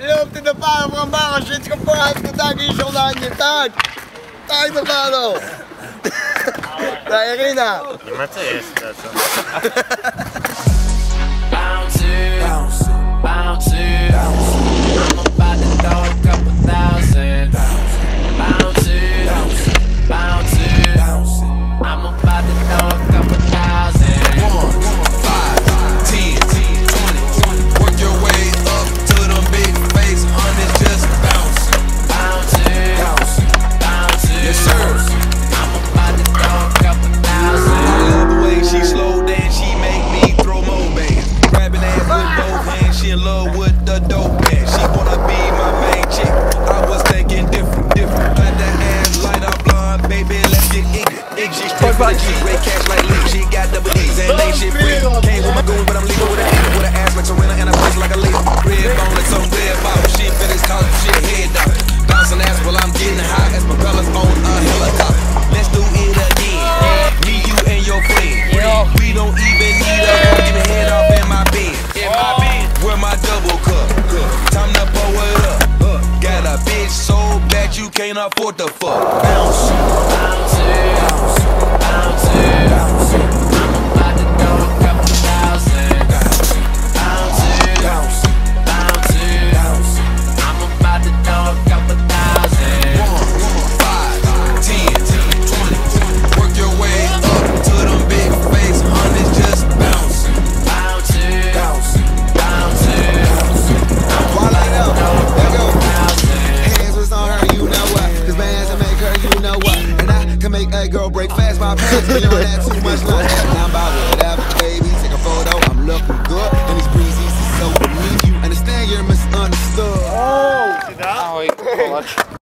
Любите да пада в амбара, всичко правите, да ги шалдани, так! Так да падал! Да, Ирина! Имате е, ситуация. Iggy. She straight G. Ray cash like Lee. She got double D's and they shit free. Came with my goons, but I'm leaving with a nigga with an ass like Serena and a face like a lady. Red bone some red bottle. She finished shit head down. Bouncing ass while I'm getting high as propellers on a helicopter. Let's do it again. Me, you, and your friend. We don't even need a gun. Give me head off in my bed. In my oh. bed. Where my double cup. Time to pour it up. Got a bitch so bad you can't afford the fuck. Bounce. Bounce bounce girl break fast. My pants be on that too much like. Now I'm about whatever, baby. Take a photo, I'm looking good. And these breezes is so beneath you. Understand you're misunderstood. Oh! Ahoj, kołač.